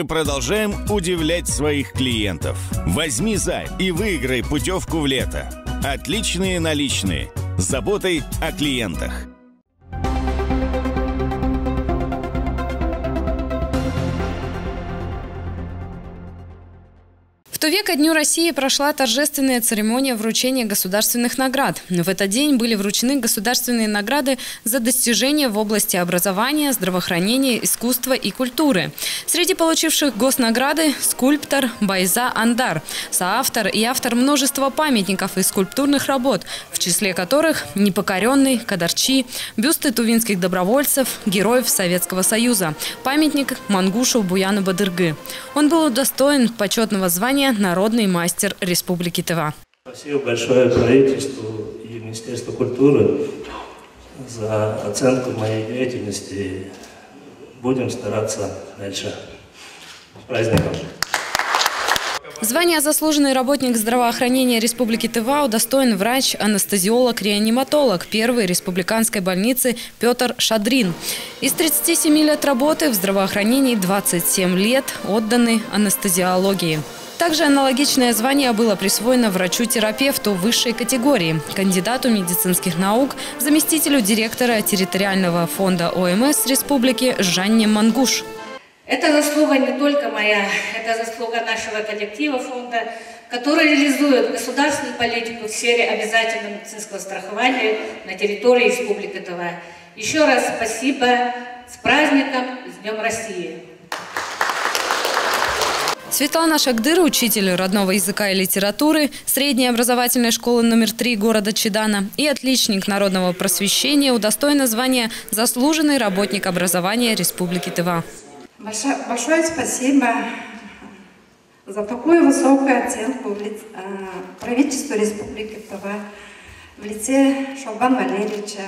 Мы продолжаем удивлять своих клиентов. Возьми за и выиграй путевку в лето. Отличные наличные. С заботой о клиентах. Туве ко Дню России прошла торжественная церемония вручения государственных наград. В этот день были вручены государственные награды за достижения в области образования, здравоохранения, искусства и культуры. Среди получивших госнаграды – скульптор Байза Андар, соавтор и автор множества памятников и скульптурных работ, в числе которых «Непокоренный», «Кадарчи», бюсты тувинских добровольцев, героев Советского Союза, памятник Мангушу Буяну Бадыргы. Он был удостоен почетного звания народный мастер Республики Тыва. Спасибо большое правительству и Министерству культуры за оценку моей деятельности. Будем стараться дальше. С праздником! Звание «Заслуженный работник здравоохранения Республики Тыва» удостоен врач-анестезиолог-реаниматолог первой республиканской больницы Петр Шадрин. Из 37 лет работы в здравоохранении 27 лет отданы анестезиологии. Также аналогичное звание было присвоено врачу-терапевту высшей категории, кандидату медицинских наук, заместителю директора территориального фонда ОМС Республики Жанне Мангуш. Это заслуга не только моя, это заслуга нашего коллектива фонда, который реализует государственную политику в сфере обязательного медицинского страхования на территории Республики Тыва. Еще раз спасибо, с праздником, с Днем России! Светлана Шагдыр, учитель родного языка и литературы средней образовательной школы номер 3 города Чедана и отличник народного просвещения, удостоена звания «Заслуженный работник образования Республики Тыва». Большое, большое спасибо за такую высокую оценку э, правительству Республики Тыва в лице Шалбан Валерьевича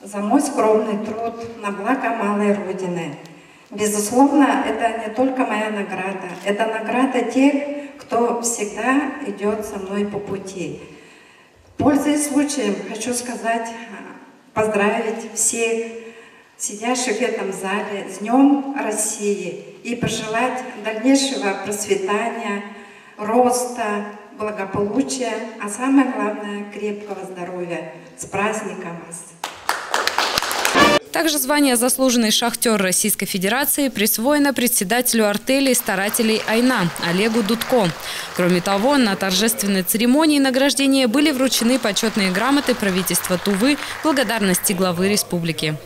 за мой скромный труд на благо малой Родины – Безусловно, это не только моя награда, это награда тех, кто всегда идет со мной по пути. Пользуясь случаем, хочу сказать, поздравить всех сидящих в этом зале с Днем России и пожелать дальнейшего процветания, роста, благополучия, а самое главное, крепкого здоровья. С праздником вас! Также звание «Заслуженный шахтер Российской Федерации» присвоено председателю артели старателей «Айна» Олегу Дудко. Кроме того, на торжественной церемонии награждения были вручены почетные грамоты правительства Тувы благодарности главы республики.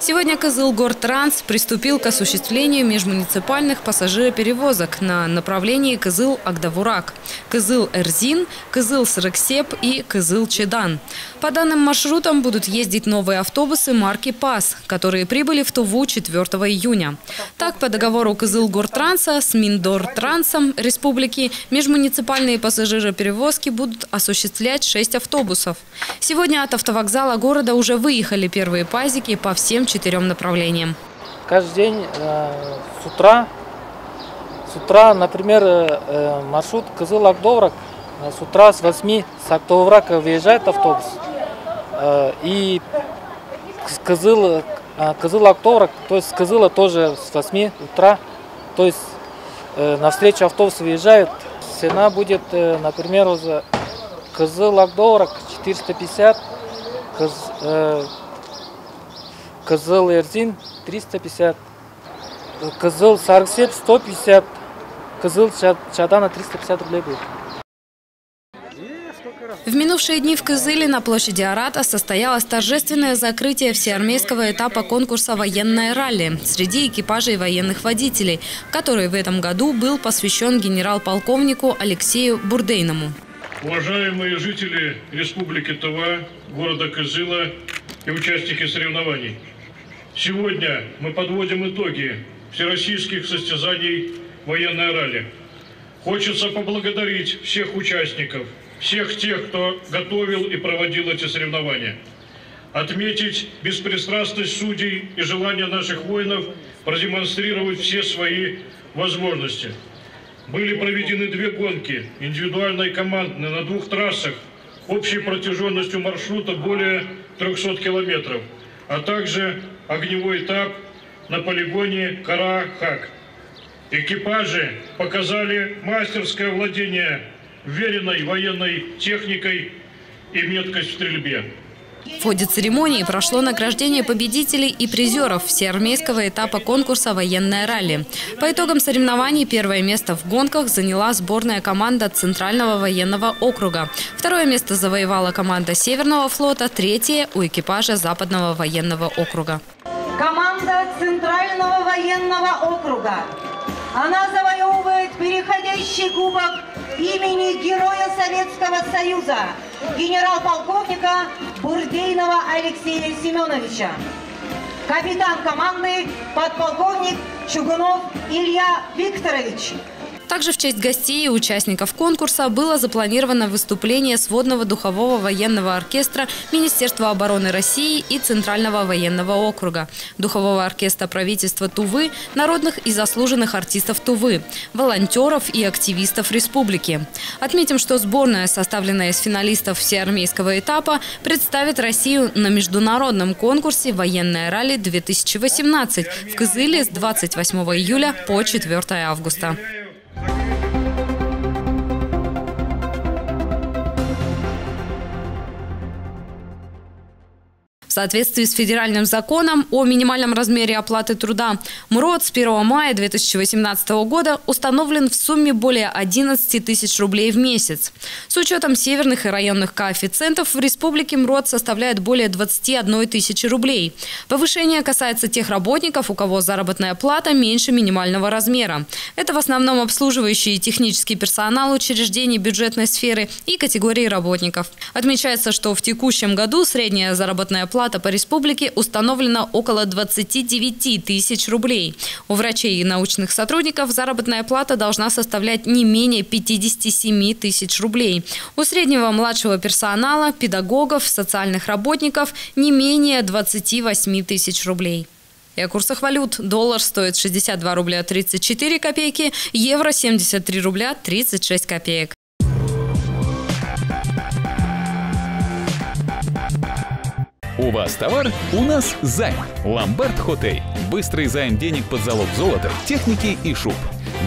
Сегодня Кызылгортранс приступил к осуществлению межмуниципальных пассажироперевозок на направлении Кызыл-Агдавурак, Кызыл-Эрзин, Кызыл-Срексеп и Кызыл-Чедан. По данным маршрутам будут ездить новые автобусы марки ПАС, которые прибыли в Туву 4 июня. Так, по договору Кызылгортранса с Миндортрансом республики межмуниципальные пассажироперевозки будут осуществлять 6 автобусов. Сегодня от автовокзала города уже выехали первые пазики по всем четырем направлениям. Каждый день э, с утра, с утра, например, э, маршрут Кызыл-Агдоврак, э, с утра с 8 с Агдоврака выезжает автобус. Э, и с Кызыл, э, Кызыл-Агдоврак, то есть с Кызыла тоже с 8 утра, то есть э, навстречу автобус выезжает. Цена будет, э, например, Кызыл-Агдоврак 450, Кыз, э, Кызыл Эрзин 350, Кызыл Саргсеп 150, Кызыл Чадана 350 рублей будет. В минувшие дни в Кызыле на площади Арата состоялось торжественное закрытие всеармейского этапа конкурса «Военное ралли» среди экипажей военных водителей, который в этом году был посвящен генерал-полковнику Алексею Бурдейному. Уважаемые жители Республики Тыва, города Кызыла и участники соревнований – Сегодня мы подводим итоги всероссийских состязаний военной ралли. Хочется поблагодарить всех участников, всех тех, кто готовил и проводил эти соревнования. Отметить беспристрастность судей и желание наших воинов продемонстрировать все свои возможности. Были проведены две гонки, индивидуальной и командной, на двух трассах, общей протяженностью маршрута более 300 километров, а также огневой этап на полигоне Карахак. Экипажи показали мастерское владение веренной военной техникой и меткость в стрельбе. В ходе церемонии прошло награждение победителей и призеров всеармейского этапа конкурса «Военное ралли». По итогам соревнований первое место в гонках заняла сборная команда Центрального военного округа. Второе место завоевала команда Северного флота, третье – у экипажа Западного военного округа. Команда Центрального военного округа. Она завоевывает переходящий кубок имени Героя Советского Союза генерал-полковника Бурдейнова Алексея Семеновича. Капитан команды подполковник Чугунов Илья Викторович. Также в честь гостей и участников конкурса было запланировано выступление сводного духового военного оркестра Министерства обороны России и Центрального военного округа, духового оркестра правительства Тувы, народных и заслуженных артистов Тувы, волонтеров и активистов республики. Отметим, что сборная, составленная из финалистов всеармейского этапа, представит Россию на международном конкурсе «Военное ралли-2018» в Кызыле с 28 июля по 4 августа. Соответствии с федеральным законом о минимальном размере оплаты труда, МРОД с 1 мая 2018 года установлен в сумме более 11 тысяч рублей в месяц. С учетом северных и районных коэффициентов в республике МРОД составляет более 21 тысячи рублей. Повышение касается тех работников, у кого заработная плата меньше минимального размера. Это в основном обслуживающий и технический персонал учреждений бюджетной сферы и категории работников. Отмечается, что в текущем году средняя заработная плата зарплата по республике установлена около 29 тысяч рублей. У врачей и научных сотрудников заработная плата должна составлять не менее 57 тысяч рублей. У среднего младшего персонала, педагогов, социальных работников не менее 28 тысяч рублей. И о курсах валют. Доллар стоит 62 рубля 34 копейки, евро 73 рубля 36 копеек. У вас товар, у нас займ. Ломбард Хотей. Быстрый займ денег под залог золота, техники и шуб.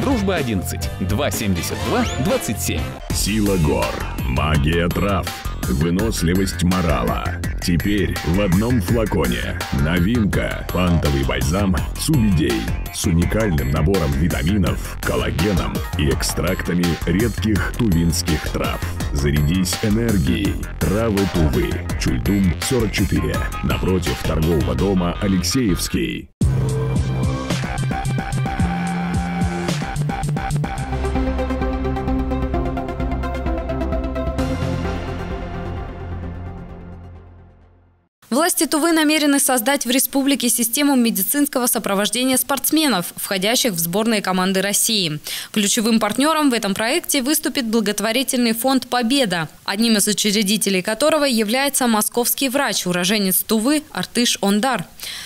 Дружба 11 272 27. Сила гор. Магия трав. Выносливость морала. Теперь в одном флаконе. Новинка. Пантовый бальзам Субидей. С уникальным набором витаминов, коллагеном и экстрактами редких тувинских трав. Зарядись энергией. Травы Тувы. Чультум 44. Напротив торгового дома Алексеевский. Власти Тувы намерены создать в республике систему медицинского сопровождения спортсменов, входящих в сборные команды России. Ключевым партнером в этом проекте выступит благотворительный фонд «Победа», одним из учредителей которого является московский врач, уроженец Тувы Артыш Ондар.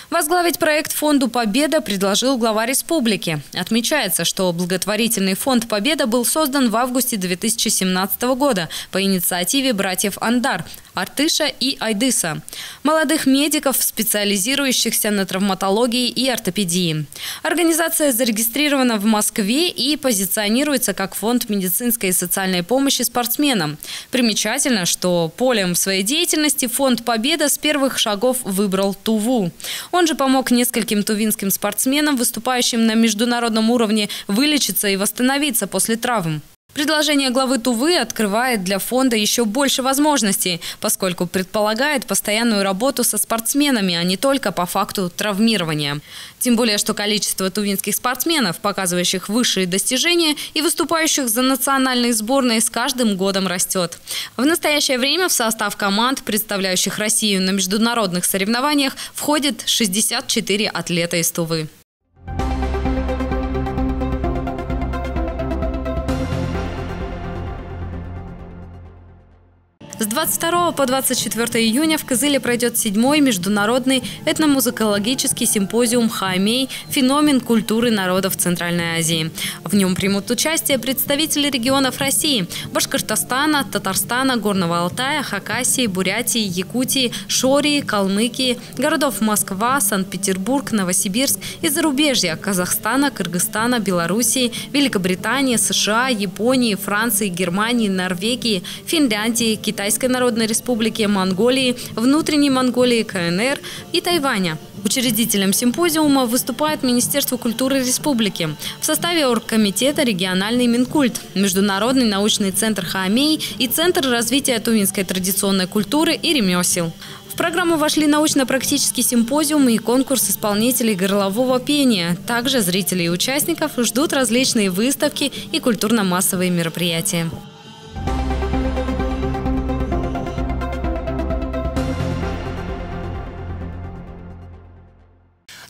Возглавить проект фонду «Победа» предложил глава республики. Отмечается, что благотворительный фонд «Победа» был создан в августе 2017 года по инициативе братьев Андар, Артыша и Айдыса. Молодых медиков, специализирующихся на травматологии и ортопедии. Организация зарегистрирована в Москве и позиционируется как фонд медицинской и социальной помощи спортсменам. Примечательно, что полем в своей деятельности фонд «Победа» с первых шагов выбрал Туву. Он же помог нескольким тувинским спортсменам, выступающим на международном уровне, вылечиться и восстановиться после травм. Предложение главы Тувы открывает для фонда еще больше возможностей, поскольку предполагает постоянную работу со спортсменами, а не только по факту травмирования. Тем более, что количество тувинских спортсменов, показывающих высшие достижения и выступающих за национальные сборные, с каждым годом растет. В настоящее время в состав команд, представляющих Россию на международных соревнованиях, входит 64 атлета из Тувы. С 22 по 24 июня в Кызыле пройдет седьмой международный этномузыкологический симпозиум «Хамей. Феномен культуры народов Центральной Азии». В нем примут участие представители регионов России – Башкортостана, Татарстана, Горного Алтая, Хакасии, Бурятии, Якутии, Шории, Калмыкии, городов Москва, Санкт-Петербург, Новосибирск и зарубежья – Казахстана, Кыргызстана, Белоруссии, Великобритании, США, Японии, Франции, Германии, Норвегии, Финляндии, Китайской Народной Республики, Монголии, Внутренней Монголии, КНР и Тайваня. Учредителем симпозиума выступает Министерство культуры республики. В составе оргкомитета региональный Минкульт, Международный научный центр Хаамей и Центр развития тувинской традиционной культуры и ремесел. В программу вошли научно-практический симпозиум и конкурс исполнителей горлового пения. Также зрителей и участников ждут различные выставки и культурно-массовые мероприятия.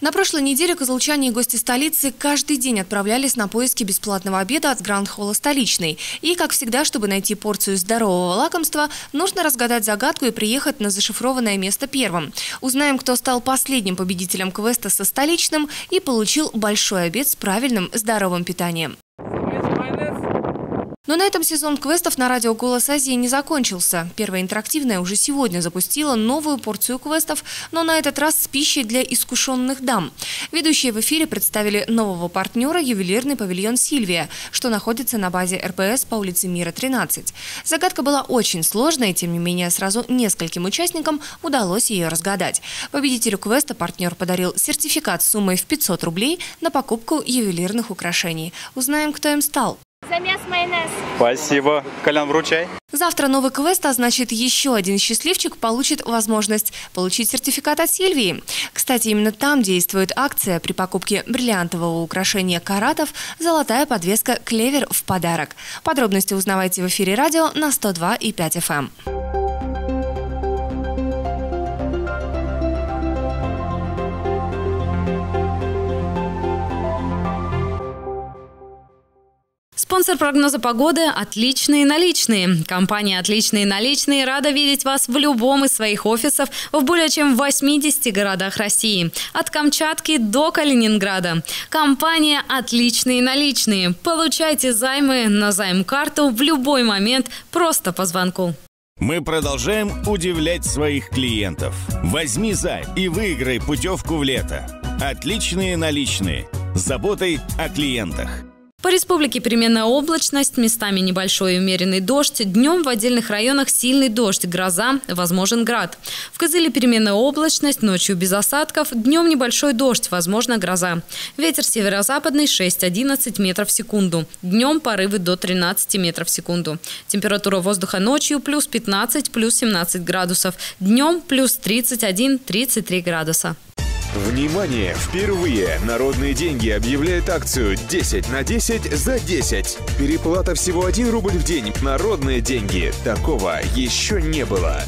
На прошлой неделе казалчане и гости столицы каждый день отправлялись на поиски бесплатного обеда от Гранд-холла столичной. И, как всегда, чтобы найти порцию здорового лакомства, нужно разгадать загадку и приехать на зашифрованное место первым. Узнаем, кто стал последним победителем квеста со столичным и получил большой обед с правильным здоровым питанием. Но на этом сезон квестов на радио «Голос Азии» не закончился. Первая интерактивная уже сегодня запустила новую порцию квестов, но на этот раз с пищей для искушенных дам. Ведущие в эфире представили нового партнера ювелирный павильон «Сильвия», что находится на базе РПС по улице Мира, 13. Загадка была очень сложной, тем не менее сразу нескольким участникам удалось ее разгадать. Победителю квеста партнер подарил сертификат суммой в 500 рублей на покупку ювелирных украшений. Узнаем, кто им стал. Замес майонез. Спасибо. Колян, вручай. Завтра новый квест, а значит еще один счастливчик получит возможность получить сертификат от Сильвии. Кстати, именно там действует акция при покупке бриллиантового украшения каратов «Золотая подвеска «Клевер» в подарок». Подробности узнавайте в эфире радио на 102 и 5 FM. Спонсор прогноза погоды – «Отличные наличные». Компания «Отличные наличные» рада видеть вас в любом из своих офисов в более чем 80 городах России. От Камчатки до Калининграда. Компания «Отличные наличные». Получайте займы на займ-карту в любой момент просто по звонку. Мы продолжаем удивлять своих клиентов. Возьми займ и выиграй путевку в лето. Отличные наличные. С заботой о клиентах. По республике переменная облачность, местами небольшой и умеренный дождь. Днем в отдельных районах сильный дождь, гроза, возможен град. В Кызыле переменная облачность, ночью без осадков. Днем небольшой дождь, возможно гроза. Ветер северо-западный 6-11 метров в секунду. Днем порывы до 13 метров в секунду. Температура воздуха ночью плюс 15, плюс 17 градусов. Днем плюс 31-33 градуса. Внимание! Впервые народные деньги объявляют акцию 10 на 10 за 10. Переплата всего 1 рубль в день. Народные деньги. Такого еще не было.